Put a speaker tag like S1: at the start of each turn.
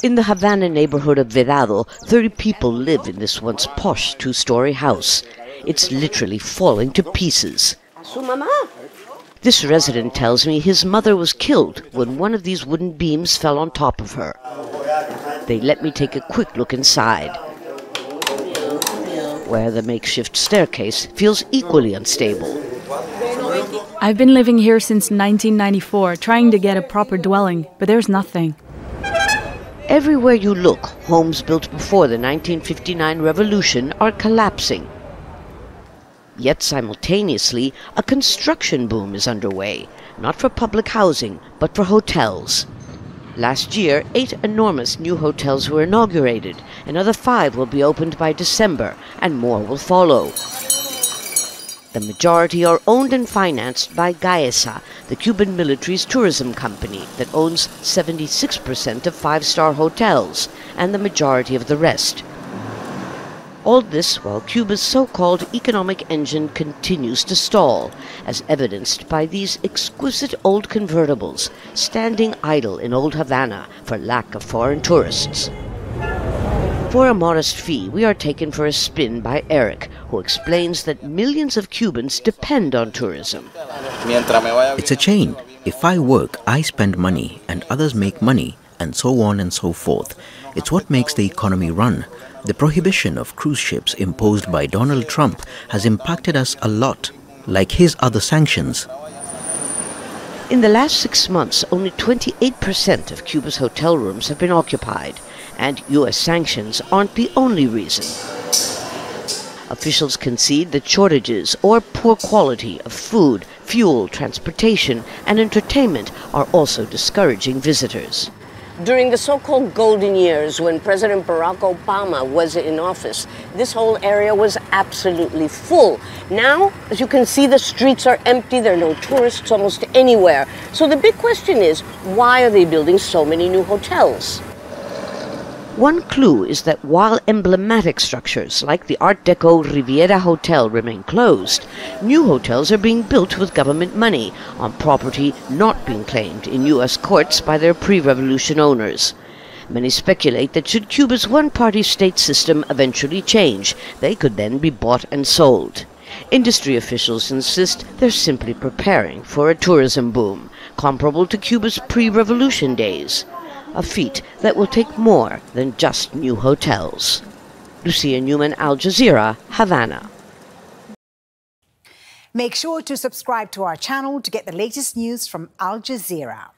S1: In the Havana neighborhood of Vedado, 30 people live in this once posh two-story house. It's literally falling to pieces. This resident tells me his mother was killed when one of these wooden beams fell on top of her. They let me take a quick look inside, where the makeshift staircase feels equally unstable.
S2: I've been living here since 1994, trying to get a proper dwelling, but there's nothing.
S1: Everywhere you look, homes built before the 1959 revolution are collapsing. Yet simultaneously, a construction boom is underway, not for public housing, but for hotels. Last year, eight enormous new hotels were inaugurated. Another five will be opened by December, and more will follow. The majority are owned and financed by Gaesa, the Cuban military's tourism company that owns 76% of five-star hotels and the majority of the rest. All this while Cuba's so-called economic engine continues to stall, as evidenced by these exquisite old convertibles standing idle in old Havana for lack of foreign tourists. For a modest fee, we are taken for a spin by Eric, who explains that millions of Cubans depend on tourism.
S3: It's a chain. If I work, I spend money, and others make money, and so on and so forth. It's what makes the economy run. The prohibition of cruise ships imposed by Donald Trump has impacted us a lot, like his other sanctions.
S1: In the last six months, only 28% of Cuba's hotel rooms have been occupied, and U.S. sanctions aren't the only reason. Officials concede that shortages or poor quality of food, fuel, transportation, and entertainment are also discouraging visitors.
S4: During the so-called golden years when President Barack Obama was in office, this whole area was absolutely full. Now, as you can see, the streets are empty. There are no tourists almost anywhere. So the big question is, why are they building so many new hotels?
S1: One clue is that while emblematic structures like the Art Deco Riviera Hotel remain closed, new hotels are being built with government money on property not being claimed in U.S. courts by their pre-revolution owners. Many speculate that should Cuba's one-party state system eventually change, they could then be bought and sold. Industry officials insist they're simply preparing for a tourism boom, comparable to Cuba's pre-revolution days a feat that will take more than just new hotels. Lucia Newman, Al Jazeera, Havana.
S5: Make sure to subscribe to our channel to get the latest news from Al Jazeera.